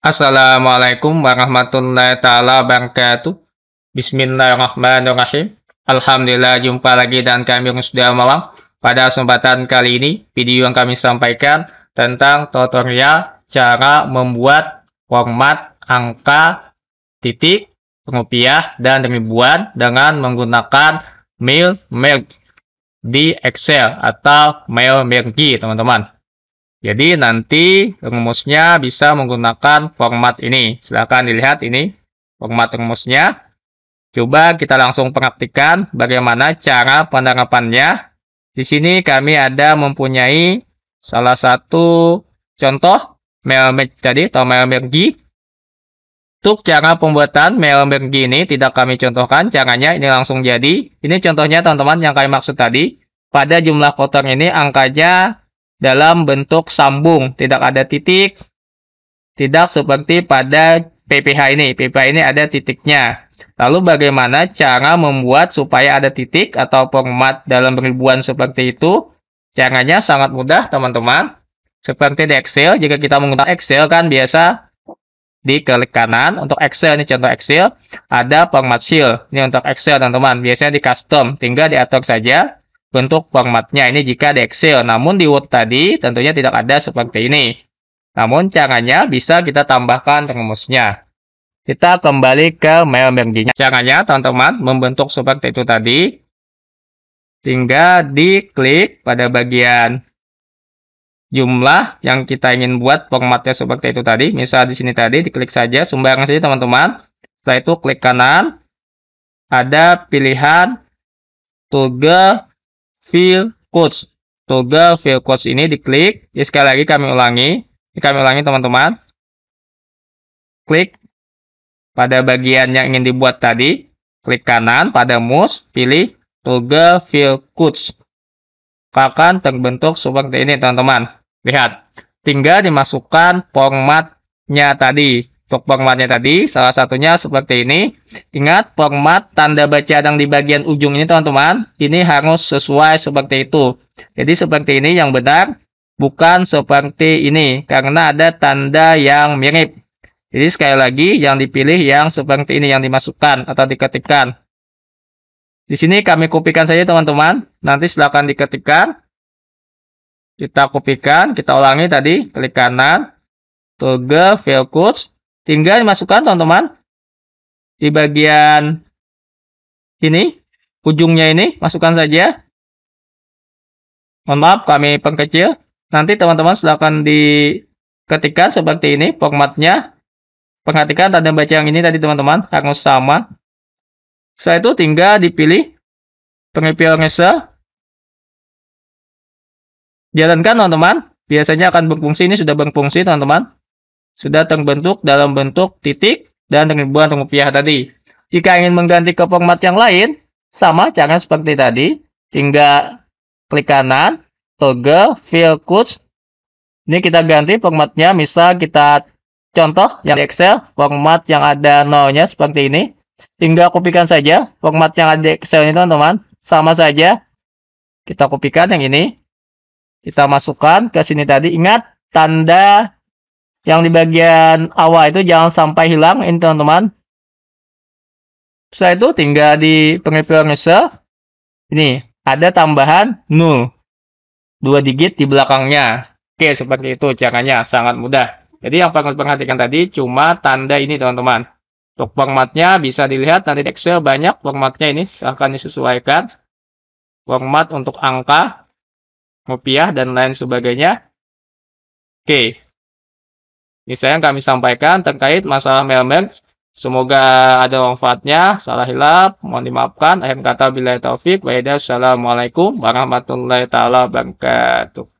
Assalamualaikum warahmatullahi taala wabarakatuh. Bismillahirrahmanirrahim. Alhamdulillah jumpa lagi dan kami sudah malam. Pada kesempatan kali ini, video yang kami sampaikan tentang tutorial cara membuat format angka, titik, rupiah, dan ribuan dengan menggunakan mail merge di Excel atau mail merge, teman-teman. Jadi nanti rumusnya bisa menggunakan format ini. Silahkan dilihat ini format rumusnya. Coba kita langsung praktikkan bagaimana cara penerapannya. Di sini kami ada mempunyai salah satu contoh mail tadi atau mail mergi. Untuk cara pembuatan mail mergi ini tidak kami contohkan caranya ini langsung jadi. Ini contohnya teman-teman yang kami maksud tadi. Pada jumlah kotor ini angkanya dalam bentuk sambung, tidak ada titik, tidak seperti pada PPH ini. PPH ini ada titiknya. Lalu bagaimana cara membuat supaya ada titik atau format dalam ribuan seperti itu? Caranya sangat mudah, teman-teman. Seperti di Excel, jika kita menggunakan Excel kan biasa di klik kanan untuk Excel ini contoh Excel ada format cell ini untuk Excel teman-teman biasanya di custom tinggal diatur saja bentuk formatnya ini jika di Excel. Namun di Word tadi tentunya tidak ada seperti ini. Namun caranya bisa kita tambahkan rumusnya. Kita kembali ke mail merging. Caranya teman-teman membentuk seperti itu tadi. Tinggal diklik pada bagian jumlah yang kita ingin buat formatnya seperti itu tadi. Misal di sini tadi diklik saja sembarang saja teman-teman. Setelah itu klik kanan. Ada pilihan toggle fill codes. Toggle fill codes ini diklik. Ya, sekali lagi kami ulangi. Ini kami ulangi teman-teman. Klik pada bagian yang ingin dibuat tadi. Klik kanan pada mouse, pilih toggle fill codes. Akan terbentuk seperti ini teman-teman. Lihat, tinggal dimasukkan formatnya tadi. Untuk formatnya tadi, salah satunya seperti ini. Ingat, format tanda baca yang di bagian ujung ini, teman-teman. Ini harus sesuai seperti itu. Jadi, seperti ini yang benar, bukan seperti ini. Karena ada tanda yang mirip. Jadi, sekali lagi, yang dipilih yang seperti ini, yang dimasukkan atau diketikkan. Di sini kami kopikan saja, teman-teman. Nanti silakan diketikkan. Kita kopikan, kita ulangi tadi, klik kanan, toggle fill codes, Tinggal dimasukkan teman-teman. Di bagian ini, ujungnya ini, masukkan saja. Mohon maaf, kami pengkecil. Nanti teman-teman silahkan diketikkan seperti ini formatnya. Perhatikan tanda baca yang ini tadi teman-teman, harus sama. Setelah itu tinggal dipilih pengepil ngese. Jalankan teman-teman. Biasanya akan berfungsi, ini sudah berfungsi teman-teman sudah terbentuk dalam bentuk titik dan ribuan rupiah tadi. Jika ingin mengganti ke format yang lain, sama cara seperti tadi, tinggal klik kanan, toggle fill codes. Ini kita ganti formatnya, misal kita contoh yang di Excel, format yang ada nolnya seperti ini. Tinggal kopikan saja format yang ada di Excel ini teman-teman, sama saja. Kita kopikan yang ini, kita masukkan ke sini tadi. Ingat tanda yang di bagian awal itu jangan sampai hilang ini teman-teman. Setelah itu tinggal di pengepil ngese ini ada tambahan 0 dua digit di belakangnya. Oke seperti itu caranya sangat mudah. Jadi yang perlu perhatikan tadi cuma tanda ini teman-teman. Untuk formatnya bisa dilihat nanti di Excel banyak formatnya ini silahkan disesuaikan. Format untuk angka rupiah dan lain sebagainya. Oke ini saya yang kami sampaikan terkait masalah mailman. Semoga ada manfaatnya. Salah hilap, mohon dimaafkan. Akhir kata bila taufik. Assalamualaikum warahmatullahi wabarakatuh.